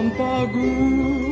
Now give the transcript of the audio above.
San